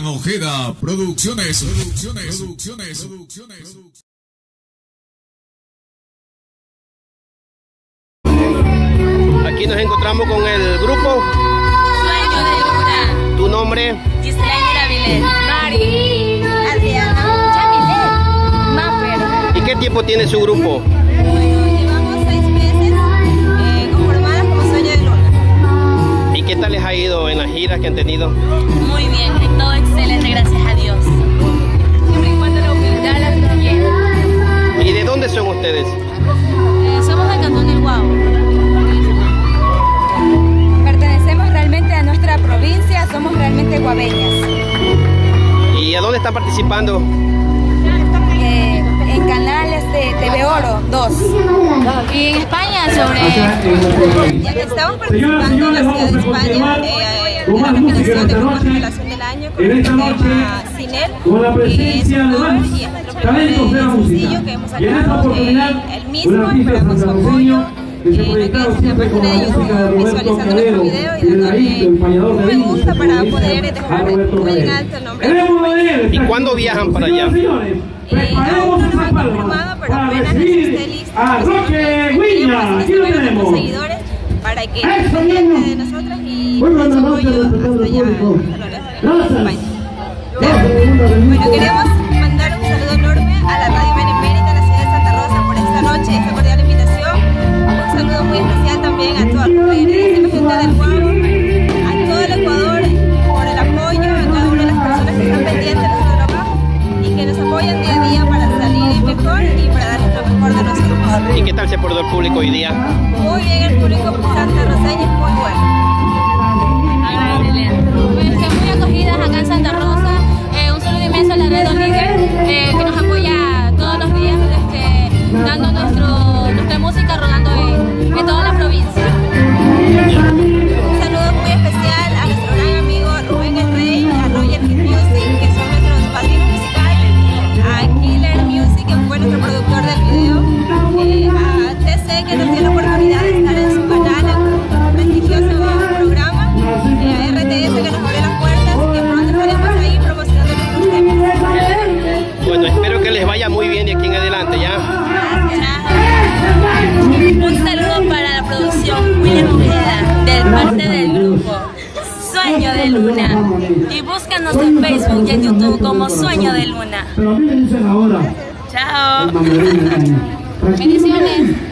Alan Ojeda Producciones. Producciones. Producciones. Producciones. Aquí nos encontramos con el grupo. Sueño de Luna. Tu nombre. Gislaine Avilés. Mari. Adriana. Yamilet. Maffer. ¿Y qué tiempo tiene su grupo? Tal les ha ido en las giras que han tenido? Muy bien, todo excelente, gracias a Dios. Siempre la humildad la sostiene. ¿Y de dónde son ustedes? Eh, somos del Cantón del Guau. Pertenecemos realmente a nuestra provincia, somos realmente guabeñas. ¿Y a dónde están participando? Eh, en canales de TV Oro 2. Y en España sobre... Estamos participando en la ciudad de España eh, de la recopilación de grupos revelación del año con el tema Cinel, que es un cover y es nuestro primer sencillo que hemos sacado eh, el mismo, esperamos su apoyo. Eh, no quedes en la página de YouTube visualizando nuestro video y dándole un me gusta para poder dejar muy en alto el nombre. ¿Y cuándo viajan para allá? Eh, está confirmado, pero apenas esté listo, nosotros queremos Instagram nuestros seguidores para que de nosotras y allá, hasta lo lejos de España. Bueno, queremos apoyan día a día para salir mejor y para darles lo mejor de nosotros. ¿Y qué tal se portó el público hoy día? Muy bien, el público santarroseño es muy bueno. Sueño de Luna. Y búscanos en Facebook y en YouTube como Sueño de Luna. Pero a mí me dicen ahora. Chao. Bendiciones.